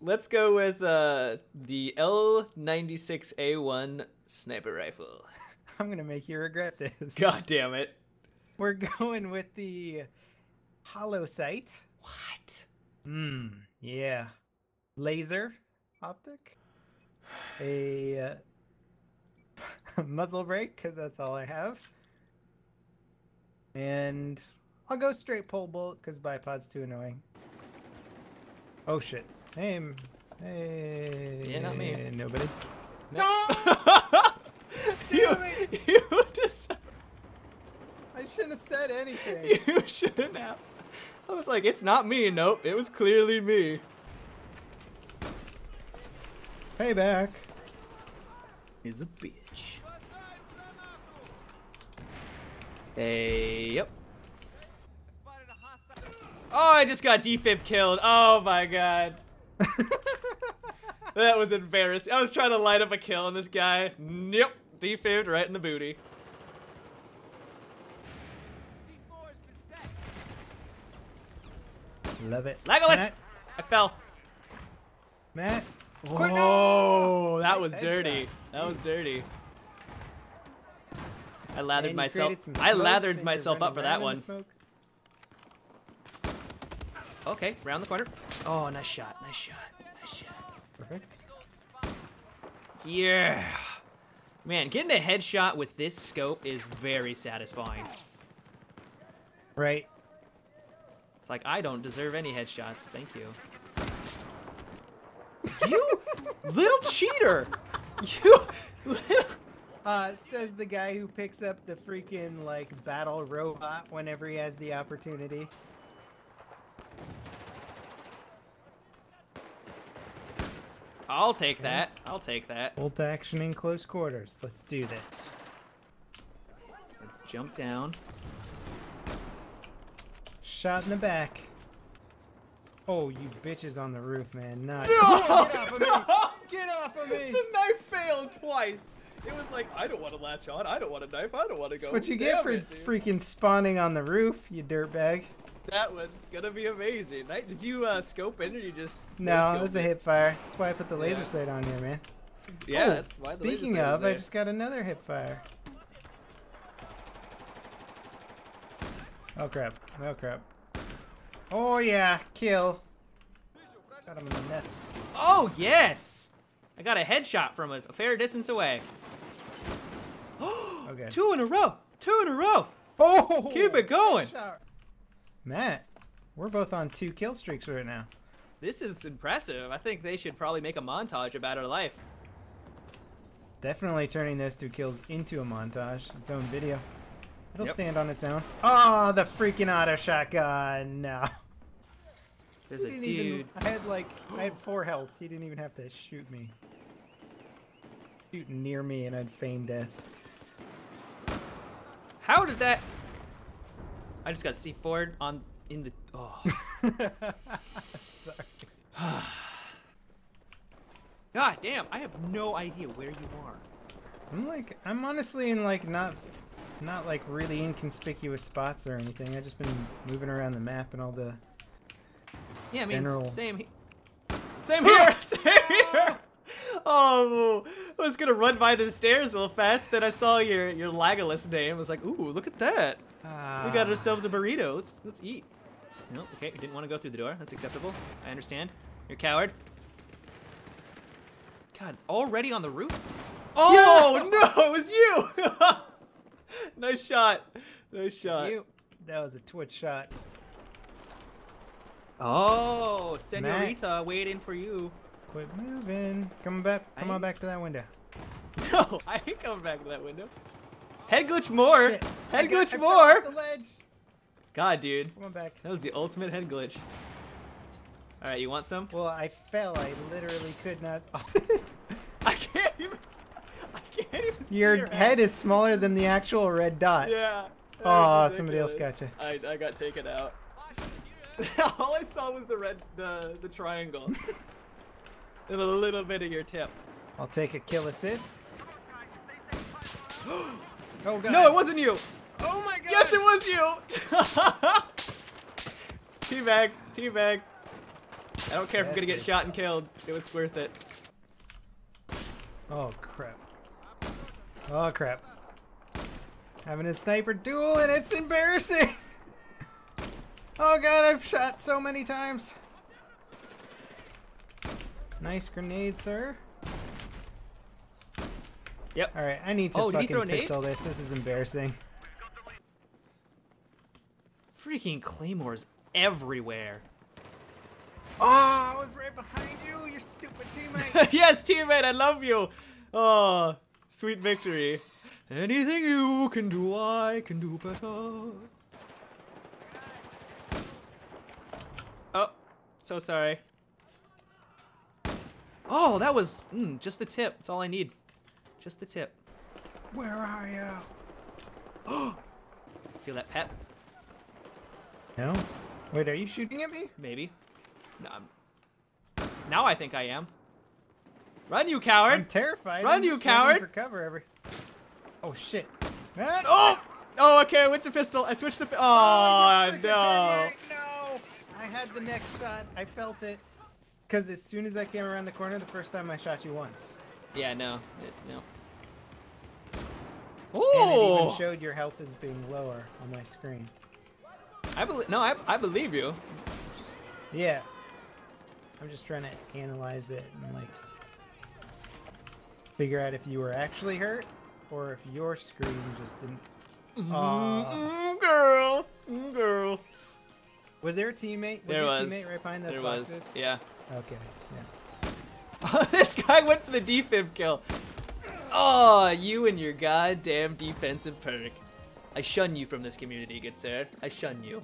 let's go with uh, the L96A1 sniper rifle. I'm gonna make you regret this. God damn it. We're going with the holo sight. What? Hmm. Yeah. Laser optic. A uh, muzzle brake, because that's all I have. And I'll go straight pull bolt, because bipod's too annoying. Oh shit. Hey. Hey. Yeah, not me. Nobody. No! you, Damn it. you just I shouldn't have said anything. you shouldn't have. I was like, it's not me. Nope, it was clearly me. Payback. Is a bitch. Hey, yep. Oh, I just got defib killed. Oh my god. That was embarrassing. I was trying to light up a kill on this guy. Nope. defibbed right in the booty. Love it. Legolas! Matt, I fell. Matt. Whoa, that Nice was headshot. dirty. That was dirty. I lathered And myself. I lathered myself up for that in the one. Okay, round the corner. Oh, nice shot. Nice shot. Nice shot. Perfect. Yeah. Man, getting a headshot with this scope is very satisfying. Right. It's like I don't deserve any headshots. Thank you. You little cheater. You little Uh, says the guy who picks up the freaking like battle robot whenever he has the opportunity. I'll take that. I'll take that. Bolt action in close quarters. Let's do this. Jump down. Shot in the back. Oh, you bitches on the roof, man. Not. No! Get off of me! Get off of me! The knife failed twice. It was like, I don't want to latch on. I don't want a knife. I don't want to go. That's what you get Damn for it, freaking spawning on the roof, you dirtbag. That was gonna be amazing. Right? Did you uh, scope in or you just? No, no-scoped that's a it? hip fire. That's why I put the laser Yeah. sight on here, man. Yeah, Oh, that's why. Speaking of, I just got another hip fire. Oh crap. Oh crap. Oh yeah, kill. Got him in the nuts. Oh yes! I got a headshot from a, a fair distance away. Okay. Two in a row. Two in a row. Oh! Keep it going. headshot. Matt, we're both on two kill streaks right now. This is impressive. I think they should probably make a montage about our life. Definitely turning those two kills into a montage, its own video. It'll Yep. stand on its own. Oh, the freaking auto shotgun! No. There's a dude. even- I had like, I had four health. He didn't even have to shoot me. Shoot near me and I'd feign death. How did that? I just got C forward on in the. Oh. Sorry. God damn! I have no idea where you are. I'm like, I'm honestly in like not, not like really inconspicuous spots or anything. I've just been moving around the map and all the. Yeah, I mean, General. same. Same here. same here. Oh, I was gonna run by the stairs real fast. Then I saw your your Legolas name. I was like, ooh, look at that. We got Ah. ourselves a burrito. Let's let's eat. No, okay, you didn't want to go through the door. That's acceptable. I understand. You're a coward. God, already on the roof? Oh no, it was you! nice shot. Nice shot. You. That was a twitch shot. Oh, senorita, waiting for you. Quit moving. Come back. Come I- on back to that window. No, I ain't coming back to that window. Head glitch more. Shit. Head got- glitch I fell off more. The ledge. God, dude, Come on back. that was the ultimate head glitch. All right, you want some? Well, I fell. I literally could not. I can't even. I can't even. see Your head head is smaller than the actual red dot. Yeah. Oh, somebody else got gotcha. I, I got taken out. All I saw was the red, the the triangle, and a little bit of your tip. I'll take a kill assist. oh god. No, it wasn't you. Oh my god. Yes, it was you. teabag, teabag. I don't care if I'm gonna get shot and killed. It was worth it. Oh crap. Oh crap. Having a sniper duel and it's embarrassing. Oh god, I've shot so many times. Nice grenade, sir. Yep. Alright, I need to Oh, fucking nade? pistol this. This is embarrassing. Freaking claymores everywhere. Oh, I was right behind you, you stupid teammate. yes, teammate, I love you. Oh, sweet victory. Anything you can do, I can do better. Oh, so sorry. Oh, that was mm, just the tip. That's all I need. Just the tip. Where are you? Oh! Feel that pep? No? Wait, are you shooting at me? Maybe. No, I'm... Now I think I am. Run, you coward! I'm terrified. Run, I'm you coward! For cover every. Oh shit. Oh! Oh, okay, I went to pistol. I switched to. Fi- oh, no. teammate, No! I had the next shot. I felt it. Because as soon as I came around the corner, the first time I shot you once. Yeah, no, it, no. And it even Oh, showed your health as being lower on my screen. I believe. No, I, I believe you. Just Yeah. I'm just trying to analyze it and like figure out if you were actually hurt or if your screen just didn't. Mm, girl, mm, girl. Was there a teammate? Was There a was. teammate right behind those There boxes? was. Yeah. Okay. Yeah. Oh, this guy went for the defib kill. Oh, you and your goddamn defensive perk. I shun you from this community, good sir. I shun you.